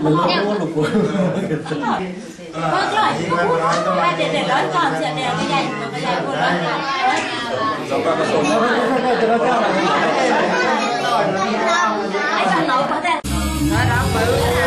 Mình lo mua lục của Vâng rồi, hai để để lớn còn chuyện để cái dạy cái dạy buồn lớn Anh cho nấu có thể Tài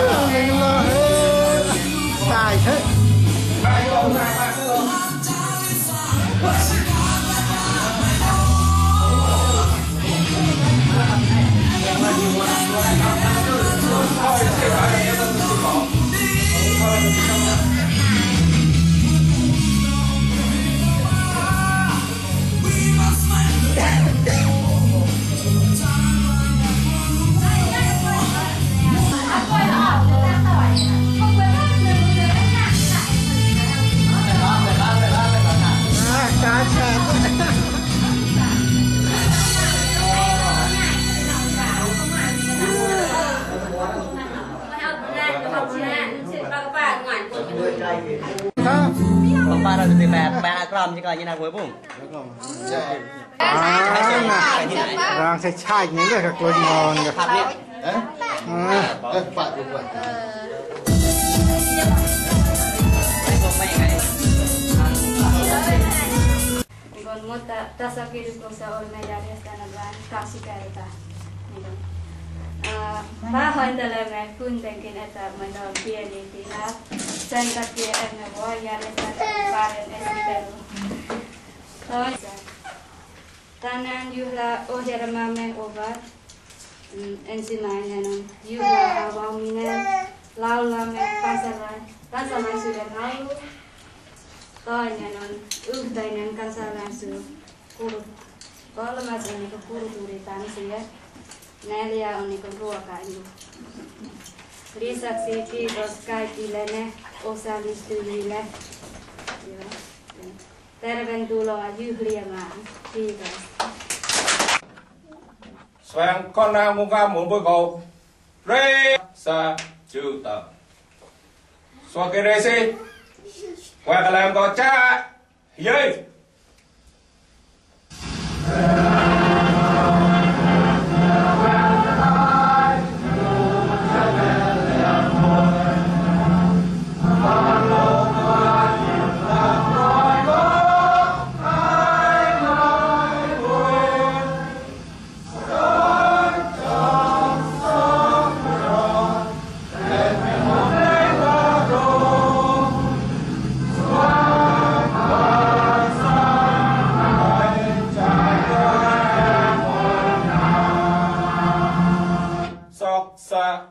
Bapak dah tu bad bad akram juga như nào với bung à nè đang sẽ chai những cái cái lưng ngon Thật biết à, Pak juga. Đây không phải ngày Con mota tasakir ko sa Olmedares Tanaban kasi kaita. Bahan talaga kun tengkin eta mano piani tina Sen takia emme voi järjestää paljon esitellä. Toisen. Tänään juhlaohjelmamme ovat mm, ensimmäinen on juhla avaaminen. Laulamme kansalaisuuden laulu. Toinen on yhteinen kansalaisuus. Kolmas on niin kulttuuritanssia. Neljä on niin ruokailu. Lisäksi kiitos kaikille ne osallistujille. Tervetuloa juhlimaan. Kiitos. Sang con nào mua ga muốn bôi cầu Rê sa chư tập Xoa cái rê xí Qua cái làm có cha Dây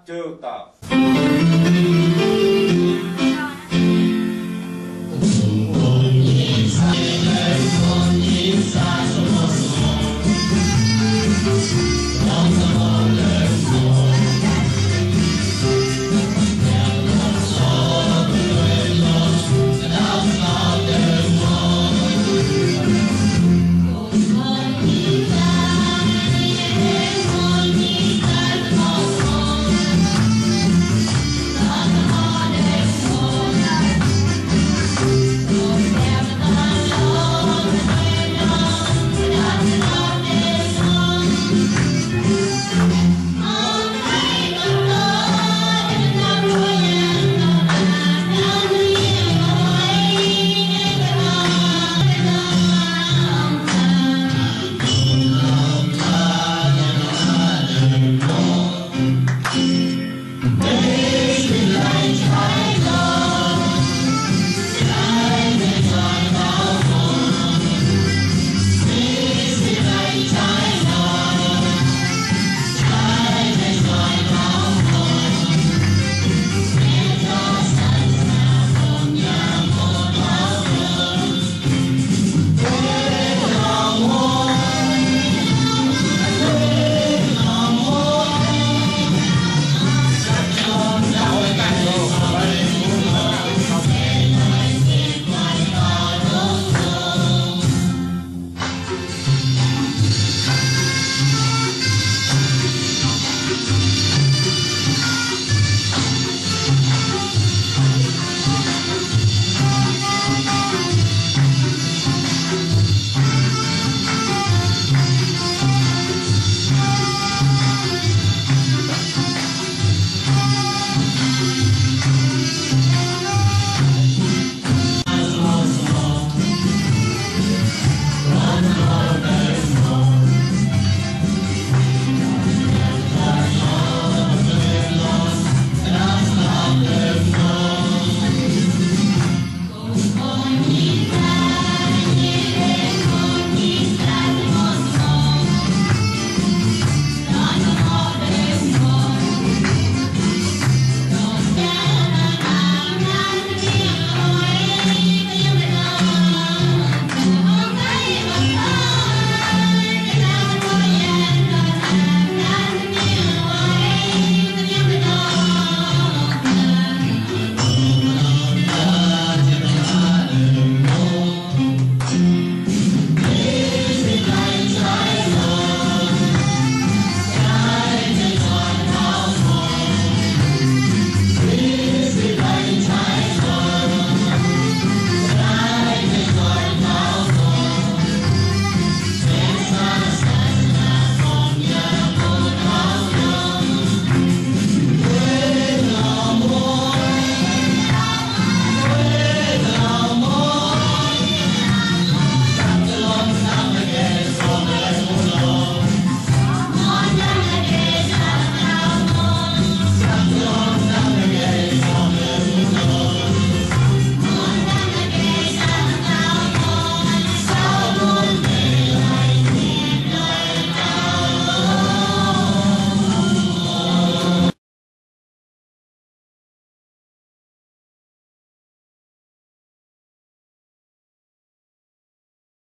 就到。